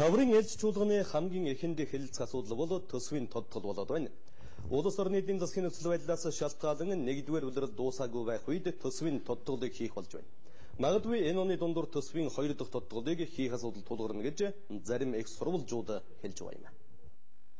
Хаврын ээлж чуулганы хамгийн эхэнд хэлэлцэх асуудал бол төсвийн тодтол болоод байна. Улс орны эдийн засгийн нөхцөл байдлаас шалтгаалan нэгдүгээр улирал дуусаагүй байх үед төсвийн тодтголыг хийх болж байна. Магадгүй энэ оны дундуур төсвийн хоёр дахь тодтголыг хийх асуудал тулгарна гэж зарим их сурвалжууд хэлж байна.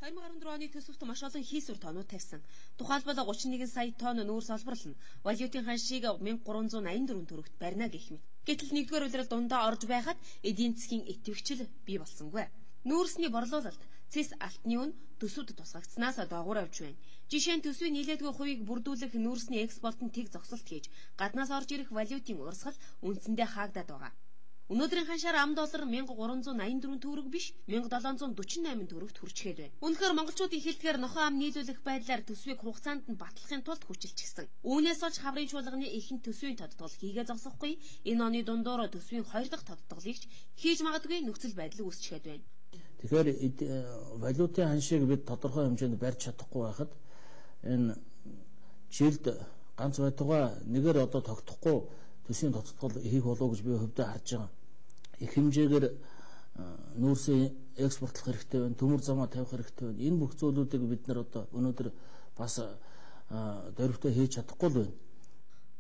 2014 оны төсөвт маш олон хийсвэр тоонууд тавьсан. Тухайлбал 31 сая тонн нүүрс олборлон валютын ханшийг 1384 төгрөгт барина гэх мэт. Гэтэл нэгдүгээр улирал дундаа орж байхад эдийн засгийн идэвхжил бий болсонгүй. Нүүрсний борлуулалт цэс алтны үн төсөвд тусгагдсанаас доогуур авч байна. Жишээ нь төсвийн нийлээдгүй хувийг бүрдүүлэх нүүрсний экспортод тэг зогсолт хийж гаднаас орж ирэх валютын урсгал үндсэндээ хаагдаад байгаа. Өнөөдрийн ханшаар ам доллар 1384 төгрөг биш 1748 төгрөгт хүрчгээд байна. Үнэхээр монголчуудын хэлдгээр нохоо ам нийлүүлэх байдлаар төсвийг хугацаанд нь батлахын тулд хүчилчихсэн. Үүнээс олж хаврын чуулганы ихэнх төсвийн тодтгол хийгээ зогсохгүй энэ оны дундуур төсвийн хоёр дахь тодтголыг хийж магадгүй нөхцөл байдал үүсчихэд байна. Тэгэхээр валютын ханшийг бид тодорхой хэмжээнд барьж чадахгүй байхад энэ жилд ганц байтугай нэгээр одоо тогтохгүй төсвийн тодтгол хийх болов гэж би хөвдө харж байгаа их хэмжээгээр нүүрсээ экспортлох хэрэгтэй байна, төмөр замаа тавих хэрэгтэй байна. Энэ бүх зүйлүүдийг бид нар одоо өнөөдөр бас дөрөвтэй хийж чадахгүй л байна.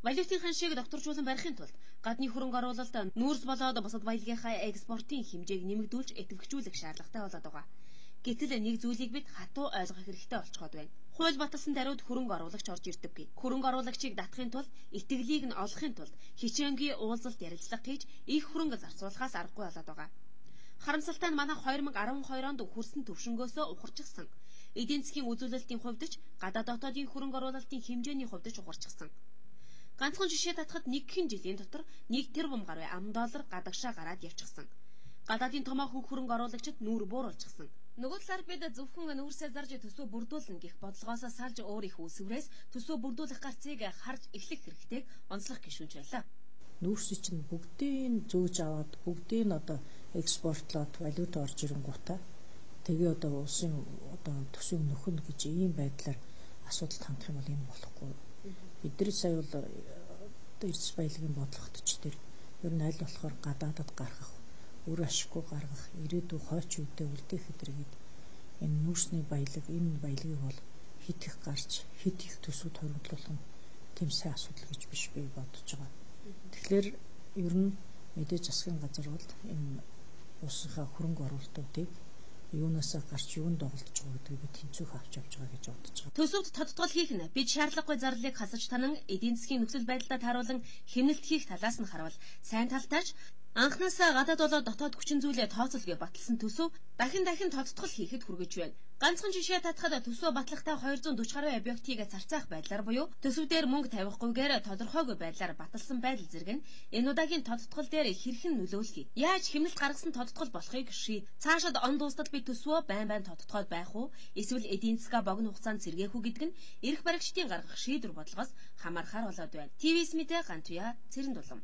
Валютын ханшийг докторжуулан барихын тулд гадны хөрөнгө оруулалт нүүрс болоод бусад баялагийнхаа экспортын хэмжээг нэмэгдүүлж идэвхжүүлэх шаардлагатай болоод байгаа. Гэтэл нэг зүйлийг бид хатуу ойлгох хэрэгтэй болчиход байна. Хууль баталсан даруйд хөрөнгө оруулагч орж ирдэггүй. Хөрөнгө оруулагчийг татахын тулд итгэлийг нь олохын тулд хичээнгийн уулзалт ярилцлага хийж их хөрөнгө зарцуулахаас аргагүй болоод байгаа. Харамсалтай нь манайх 2012 онд хүрсэн төвшнгөөсөө ухарчихсан. Эдийн засгийн үзүүлэлтийн хувьд ч гадаад дотоодын хөрөнгө оруулалтын хэмжээний хувьд ч ухарчихсан. Ганцхан жишээ татахад нэг хэн жилийн дотор 1 тэрбум гаруй ам доллар гадагшаа гараад явчихсан. Гадаадын томоохон хөрөнгө оруулагчид нүүр бууралчихсан. Нөгөө талаар бид зөвхөн нүүрсээ зарж төсөө бүрдүүлнэ гэх бодлогоос салж өөр их үсврээс төсөө бүрдүүлэх гарцыг харж эхлэх хэрэгтэйг онцлох гишүүнч байлаа. Нүүрсийг чинь бүгдийг зөөж аваад бүгдийг одоо экспортлоод валют орж ирэнгуутаа тэгээ одоо улсын одоо төсөв нөхөн гэж ийм байдлаар асуудалд хандах юм бол энэ болохгүй. Бидний сая бол одоо эрдэс баялагын бодлогот ч тэр ер нь аль болохоор гадаадад гарах үр ашиггүй гаргах ирээдүйн хойч үедээ үлдээх хэдргээд энэ нүүрсний баялаг энэ баялагийг бол хит их гарч хит их хоригдлуулах нь тийм сайн асуудал гэж биш би бодож байгаа. Тэгэхээр ер нь мэдээж засгийн газар бол энэ улсынхаа хөрөнгө оруулалтуудыг юунаасаа гарч юунд доголдож байгаа гэдгийг тэнцвэх авч явж байгаа гэж бодож байгаа. Төсөвд тодтгол хийх нь бид шаардлагагүй зарлалыг хасаж танан эдийн засгийн нөхцөл байдлаа тааруулан хэмнэлт хийх талаас нь харвал сайн талтайч Анхнаасаа гадаад болоод дотоод хүчин зүйлээ тооцоолгүй баталсан төсөв дахин дахин тодтгол хийхэд хүргэж байна. Ганцхан жишээ татахад төсөө батлагтай 240 гаруй объектыг зарцаах байдлаар буюу төсөв дээр мөнгө тавихгүйгээр тодорхойгүй байдлаар баталсан байдал зэрэг нь энэ удаагийн тодтгол дээр хэрхэн нөлөөлөхий? Яаж хэмнэлт гаргасан тодтгол болохыг ший. Цаашид он дуустал би төсвөө байн байн тодтгоод байх уу? Эсвэл эдийн засгаа богино хугацаанд сэргээх үү гэдэг нь эрх баригчдын гаргах шийдвэр бодлогоос хамаархаар болоод байна. ТВ-с мэдээ гант туяа цэрэн дулам